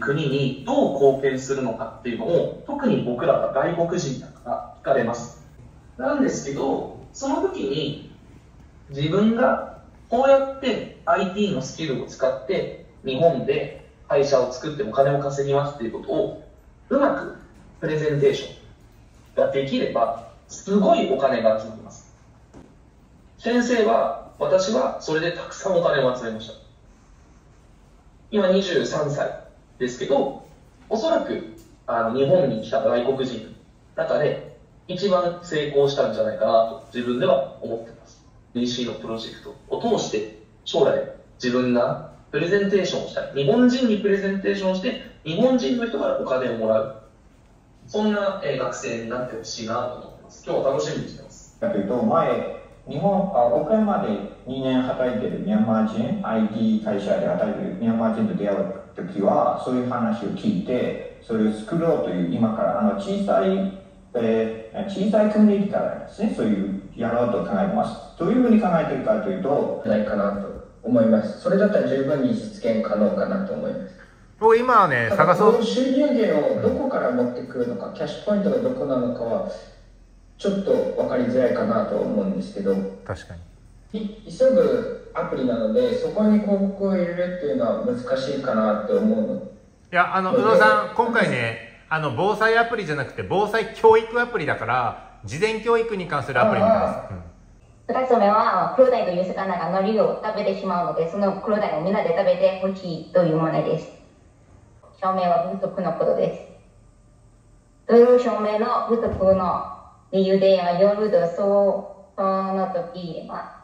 国にどう貢献するのかっていうのを特に僕らが外国人だから聞かれます。なんですけどその時に自分がこうやって IT のスキルを使って日本で会社を作ってお金を稼ぎますっていうことをうまくプレゼンテーションができればすごいお金が集まります。先生は私はそれでたくさんお金を集めました。今23歳。ですけどおそらくあの日本に来た外国人の中で一番成功したんじゃないかなと自分では思ってます。DC のプロジェクトを通して将来自分がプレゼンテーションをしたい日本人にプレゼンテーションして日本人の人からお金をもらう。そんな、え学生になってほしいなと思ってます。今日は楽しみにしてます。というと前日本あ岡山で2年働いてるミャンマー人 IT 会社で働いてるミャンマー人と出会う。時はそういう話を聞いてそれを作ろうという今からあの小さい、えー、小さいコミュニティからですねそういうやろうと考えてます。どういうふうに考えてるかというとないかなと思います。それだったら十分に実現可能かなと思います。僕今はね探そう。収入源をどこから持ってくるのか、キャッシュポイントがどこなのかはちょっと分かりづらいかなと思うんですけど。確かに急ぐアプリなのでそこに広告を入れるっていうのは難しいかなって思うの。いやあの宇野さん今回ねあの防災アプリじゃなくて防災教育アプリだから事前教育に関するアプリみたいです、2つ目は、クロダイという魚が海苔を食べてしまうので、そのクロダイをみんなで食べてほしいというものです。証明は不足のことです。という証明の不足の理由で、夜とその時、まあ、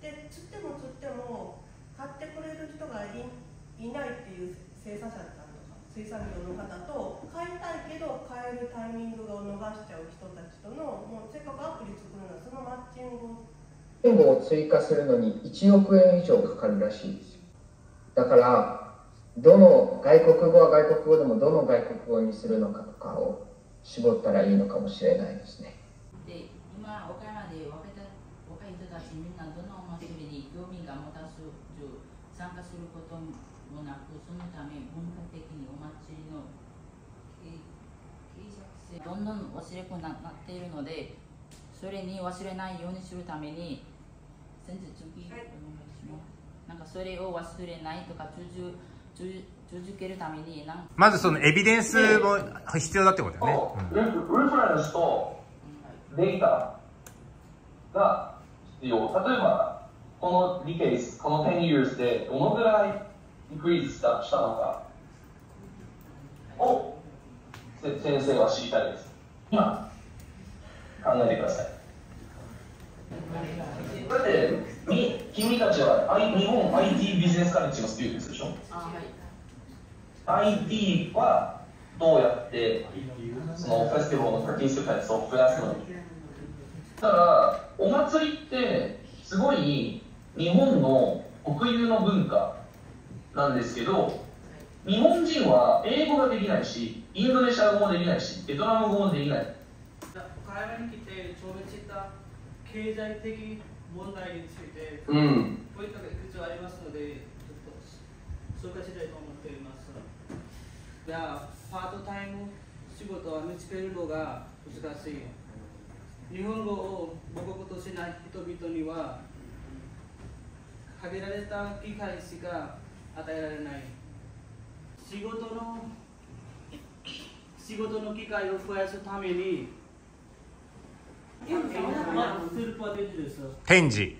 で釣っても釣っても買ってくれる人がいいないっていう生産者さんとか水産業の方と買いたいけど買えるタイミングを逃しちゃう人たちとのもうせっかくアプリ作るのはそのマッチングを。追加するのに1億円以上かかるらしいですだからどの外国語は外国語でもどの外国語にするのかとかを絞ったらいいのかもしれないですね。今岡山でたちみんなどのお祭りに興味が持たす参加することもなくそのため文化的にお祭りの継続性どんどん忘れくなっているのでそれに忘れないようにするために先生次お願いしますなんかそれを忘れないとか続続けるためにまずそのエビデンスも必要だってことだよね、うん、レフレンスとデータが必要。例えば、このリケース、この10 years でどのぐらいインクリーズしたしたのかを先生は知りたいです。今、考えてください。だってみ君たちは日本 IT ビジネスカレッジのステューデンスでしょ、はい、IT はどうやってそのフェスティバルのパーティスペンスを増やすのだからお祭りってすごい日本の特有の文化なんですけど日本人は英語ができないしインドネシア語もできないしベトナム語もできない。海外に来て超越した経済的問題について、うん、こういったいくつありますのでちょっと紹介したいと思っています。じゃあパートタイム仕事は見つけるのが難しい日本語を母国としない人々には限られた機会しか与えられない。仕事の仕事の機会を増やすために展示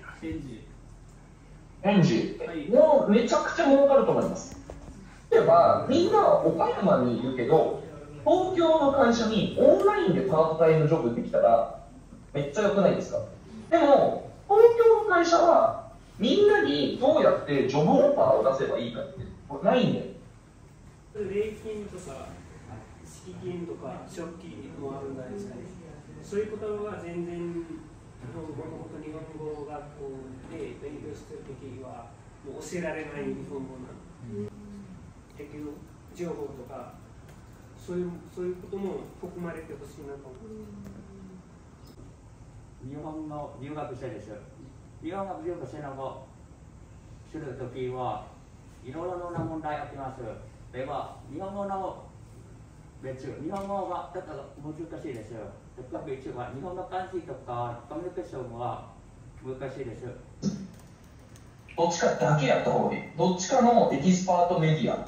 展示もうめちゃくちゃ儲かると思います。例えばみんな岡山にいるけど東京の会社にオンラインでパートタイムジョブできたらめっちゃ良くないですか？でも東京の会社はみんなにどうやってジョブオファーを出せばいいかってないんだよ。礼金とか敷金とか食器もあるんじゃないですかね。そういうことは全然日本語もと日本語学校で勉強してる時はもう教えられない日本語なの結局情報とかそういうそういうことも含まれてほしいなと思います日本の留学生です。日本の留学生の子するときはいろいろな問題があります。では日本語の別日本語はちょっと難しいです。特別は日本の漢字とかコミュニケーションは難しいです。どっちかだけやった方がいい。どっちかのエキスパートみたい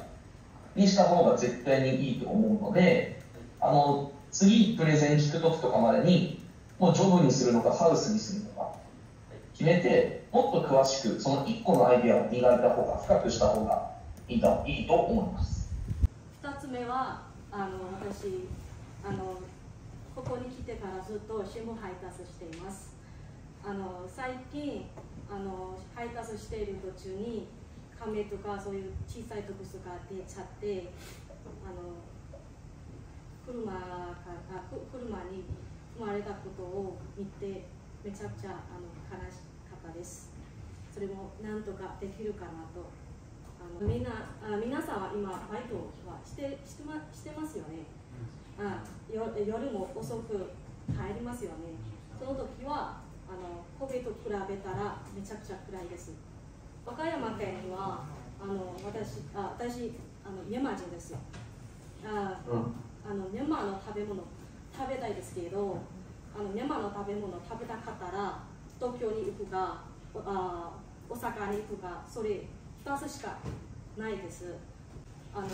にした方が絶対にいいと思うのであの次プレゼン聞く時とかまでにもうジョブにするのかハウスにするのか。決めてもっと詳しくその1個のアイデアを磨いた方が深くした方がいいといいと思います。2つ目はあの私あのここに来てからずっと新聞配達しています。あの最近あの配達している途中に亀とかそういう小さい特殊が出ちゃってあの車かあ車に踏まれたことを見てめちゃくちゃあの悲しかったです。それもなんとかできるかなと。あのみんなあ皆さんは今バイトはしてしてましてますよね。あよ夜も遅く帰りますよね。その時はあの神戸と比べたらめちゃくちゃ暗いです。和歌山県にはあの私あ私あのミャンマー人ですよ。あ、うん、あのミャンマーの食べ物食べたいですけどあのミャンマーの食べ物食べたかったら東京に行くかあ大阪に行くかそれ2つしかないです。あの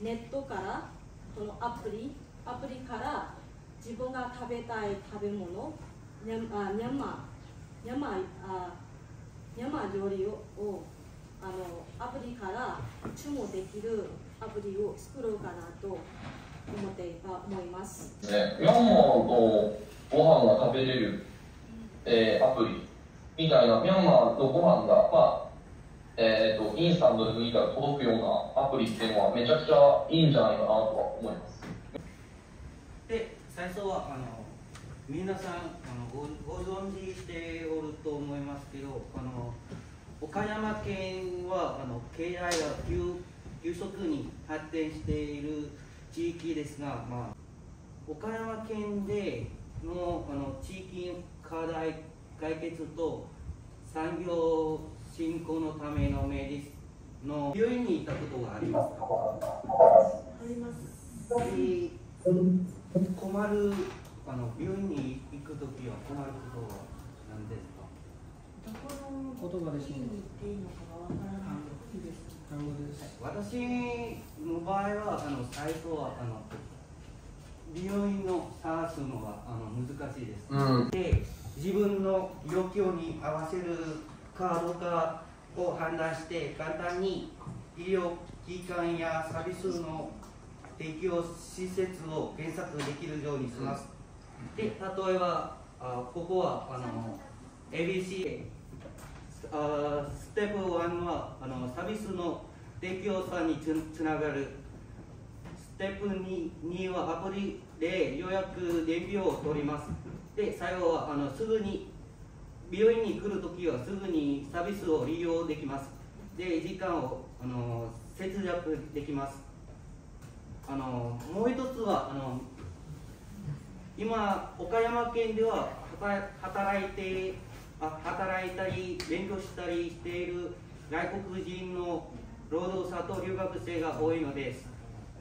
ネットからこのアプリアプリから自分が食べたい食べ物ミャンあミャンマーミャンマーあミャンマー料理をあのアプリから注文できるアプリを作ろうかなと思って思います。ね、ミャンマーとご飯が食べれる、えー、アプリみたいなミャンマーのご飯が、まあえーと、インスタントでもいいから届くようなアプリっていうのはめちゃくちゃいいんじゃないかなとは思います。で最初はあの皆さんあのごご存知しておると思いますけどあの岡山県はあの経済が急急速に発展している地域ですが、まあ、岡山県でのあの地域課題解決と産業振興のためのメディスの病院に行ったことがあります。かあります。困るあの病院に行くときは困ることは何ですか？言葉でしん私の場合はあの最初はあの病院の探すのはあの難しいです、うん、で自分の状況に合わせるかどうかを判断して簡単に医療機関やサービスの提供施設を検索できるようにします、で例えばあここはあの ABC あステップ1はあのサービスの提供者につながる。ステップ 2, 2はアプリで予約伝票を取ります。で最後はあのすぐに病院に来るときはすぐにサービスを利用できます。で時間をあの節約できます。あのもう一つはあの今岡山県では働いて働いたり勉強したりしている外国人の労働者と留学生が多いのです。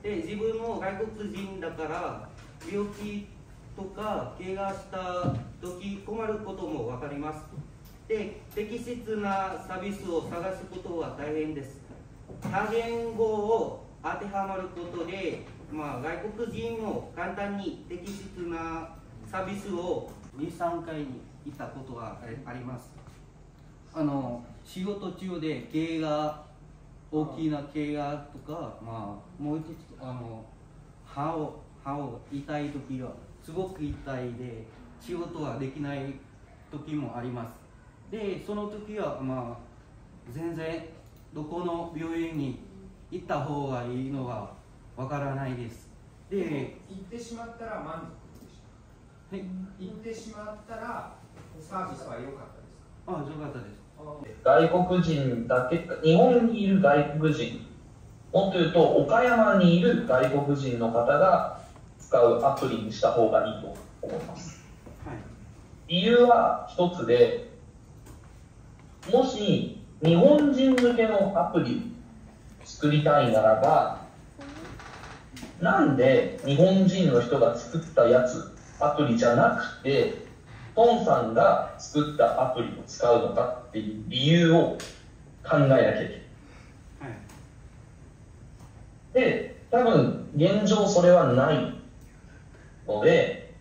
で自分も外国人だから病気とか怪我した時困ることも分かります。で適切なサービスを探すことは大変です。多言語を当てはまることでまあ、外国人も簡単に適切なサービスを23回に行ったことがあります？あの仕事中で怪我大きな怪我とか、まあ、もう一つあの歯を歯を痛い時はすごく痛いで仕事はできない時もあります。でその時はまあ全然どこの病院に行った方がいいのがわからないです。で行ってしまったら満足でした。はい。行ってしまったらサービスは良かったです。あよかったです外国人だけ日本にいる外国人もっと言うと岡山にいる外国人の方が使うアプリにした方がいいと思います、理由は一つでもし日本人向けのアプリ作りたいならばなんで日本人の人が作ったやつアプリじゃなくてトンさんが作ったアプリを使うのかっていう理由を考えなきゃいけない。で、多分現状それはないので、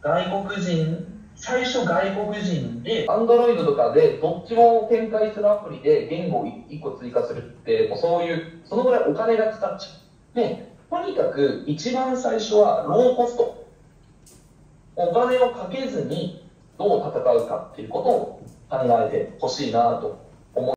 外国人、最初外国人で、Android とかでどっちも展開するアプリで言語を1個追加するって、もうそういう、そのぐらいお金がかかっちゃう。で、とにかく一番最初はローコスト。お金をかけずにどう戦うかっていうことを考えてほしいなと